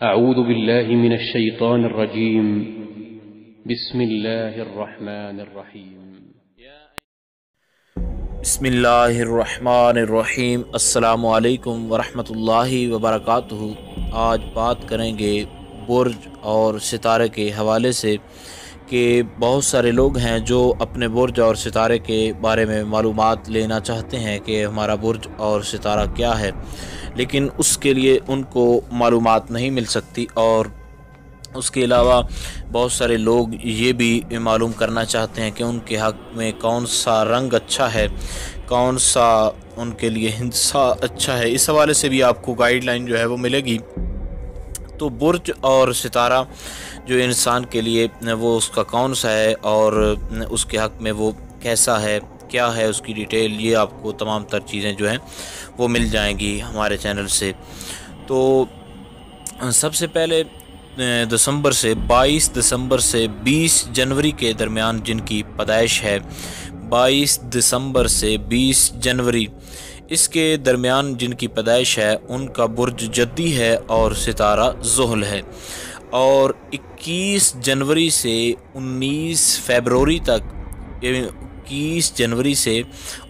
أعوذ بالله من الشيطان الرجيم. بسم الله الرحمن الرحيم. بسم اللہ الرحمن الرحیم السلام علیکم ورحمۃ اللہ وبرکاتہ آج بات کریں گے برج اور ستارے کے حوالے سے کہ بہت سارے لوگ ہیں جو اپنے برج اور ستارے کے بارے میں معلومات لینا چاہتے ہیں کہ ہمارا برج اور ستارہ کیا ہے، لیکن اس کے لیے ان کو معلومات نہیں مل سکتی اور اس کے علاوہ بہت سارے لوگ یہ بھی معلوم کرنا چاہتے ہیں کہ ان کے حق میں کون سا رنگ اچھا ہے، کون سا ان کے لیے ہندسہ اچھا ہے۔ اس حوالے سے بھی آپ کو گائیڈ لائن جو ہے وہ ملے گی۔ تو برج اور ستارہ جو انسان کے لیے وہ اس کا کون سا ہے اور اس کے حق میں وہ کیسا ہے، کیا ہے اس کی ڈیٹیل، یہ آپ کو تمام تر چیزیں جو ہیں وہ مل جائیں گی ہمارے چینل سے۔ تو سب سے پہلے دسمبر سے، بائیس دسمبر سے بیس جنوری کے درمیان جن کی پیدائش ہے، بائیس دسمبر سے بیس جنوری اس کے درمیان جن کی پیدائش ہے، ان کا برج جدی ہے اور ستارہ زحل ہے۔ اور اکیس جنوری سے انیس فیبروری تک یعنی اکیس جنوری سے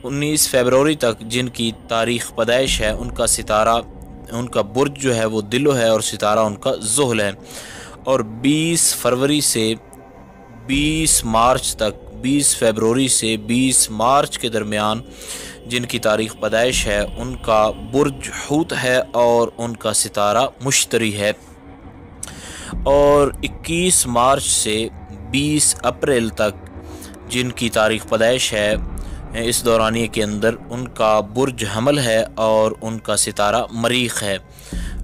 انیس فیبروری تک جن کی تاریخ پیدائش ہے، ان کا ستارہ، ان کا برج جو ہے، وہ دلو ہے اور ستارہ ان کا زحل ہے۔ اور بیس فروری سے بیس مارچ تک بیس فیبروری سے بیس مارچ کے درمیان جن کی تاریخ پیدائش ہے، ان کا برج حوت ہے اور ان کا ستارہ مشتری ہے۔ اور اکیس مارچ سے بیس اپریل تک جن کی تاریخ پیدائش ہے، اس دورانیے کے اندر ان کا برج حمل ہے اور ان کا ستارہ مریخ ہے۔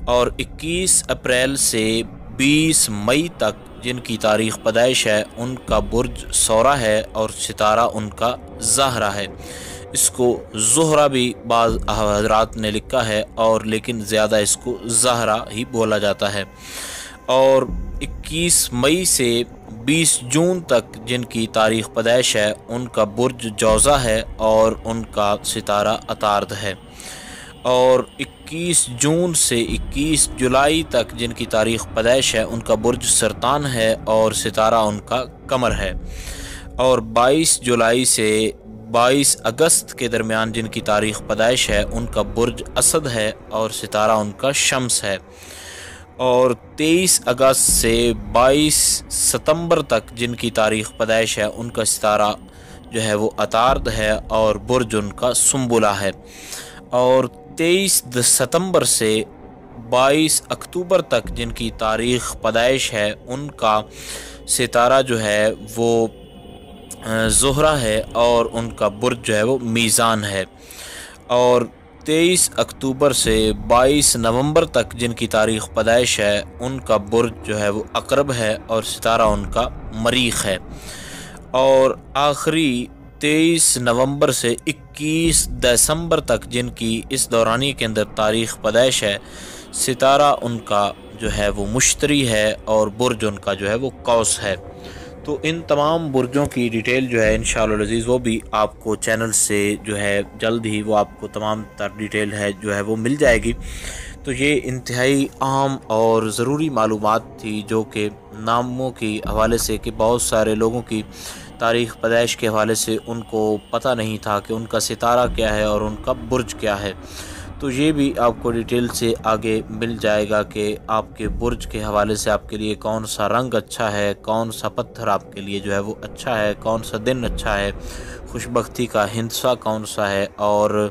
اور اکیس اپریل سے بیس مئی تک جن کی تاریخ پیدائش ہے، ان کا برج سورا ہے اور ستارہ ان کا زہرہ ہے۔ اس کو زہرہ بھی بعض حضرات نے لکھا ہے اور لیکن زیادہ اس کو زہرہ ہی بولا جاتا ہے۔ اور اکیس مئی سے بیس جون تک جن کی تاریخ پیدائش ہے، ان کا برج جوزہ ہے اور ان کا ستارہ اتارد ہے۔ اور اکیس جون سے اکیس جولائی تک جن کی تاریخ پیدائش ہے، ان کا برج سرطان ہے اور ستارہ ان کا کمر ہے۔ اور بائیس جولائی سے بائیس اگست کے درمیان جن کی تاریخ پیدائش ہے، ان کا برج اسد ہے اور ستارہ ان کا شمس ہے۔ اور تیئیس اگست سے بائیس ستمبر تک جن کی تاریخ پیدائش ہے، ان کا ستارہ جو ہے وہ اتارد ہے اور برج ان کا سنبلہ ہے۔ اور تیئیس ستمبر سے بائیس اکتوبر تک جن کی تاریخ پیدائش ہے، ان کا ستارہ جو ہے وہ زہرہ ہے اور ان کا برج جو ہے وہ میزان ہے۔ اور تیئیس اکتوبر سے بائیس نومبر تک جن کی تاریخ پیدائش ہے، ان کا برج جو ہے وہ اقرب ہے اور ستارہ ان کا مریخ ہے۔ اور آخری تیئیس نومبر سے اکیس دسمبر تک جن کی اس دورانی کے اندر تاریخ پیدائش ہے، ستارہ ان کا جو ہے وہ مشتری ہے اور برج ان کا جو ہے وہ کوس ہے۔ تو ان تمام برجوں کی ڈیٹیل جو ہے انشاءاللہ العزیز وہ بھی آپ کو چینل سے جو ہے جلد ہی وہ آپ کو تمام تر ڈیٹیل ہے جو ہے وہ مل جائے گی۔ تو یہ انتہائی عام اور ضروری معلومات تھی جو کہ ناموں کی حوالے سے کہ بہت سارے لوگوں کی تاریخ پیدائش کے حوالے سے ان کو پتہ نہیں تھا کہ ان کا ستارہ کیا ہے اور ان کا برج کیا ہے۔ تو یہ بھی آپ کو ڈیٹیل سے آگے مل جائے گا کہ آپ کے برج کے حوالے سے آپ کے لیے کون سا رنگ اچھا ہے، کون سا پتھر آپ کے لیے جو ہے وہ اچھا ہے، کون سا دن اچھا ہے خوش بختی کا ہندسہ کون سا ہے، اور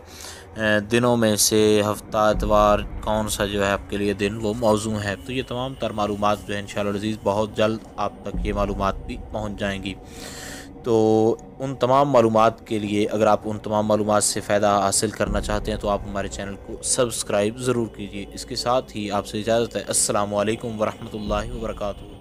دنوں میں سے ہفتہ، اتوار کون سا جو ہے آپ کے لیے دن وہ موضوع ہے تو یہ تمام تر معلومات جو ہے انشاءاللہ العزیز بہت جلد آپ تک یہ معلومات بھی پہنچ جائیں گی۔ تو ان تمام معلومات کے لیے اگر آپ ان تمام معلومات سے فائدہ حاصل کرنا چاہتے ہیں تو آپ ہمارے چینل کو سبسکرائب ضرور کیجیے اس کے ساتھ ہی آپ سے اجازت ہے۔ السلام علیکم ورحمۃ اللہ وبرکاتہ۔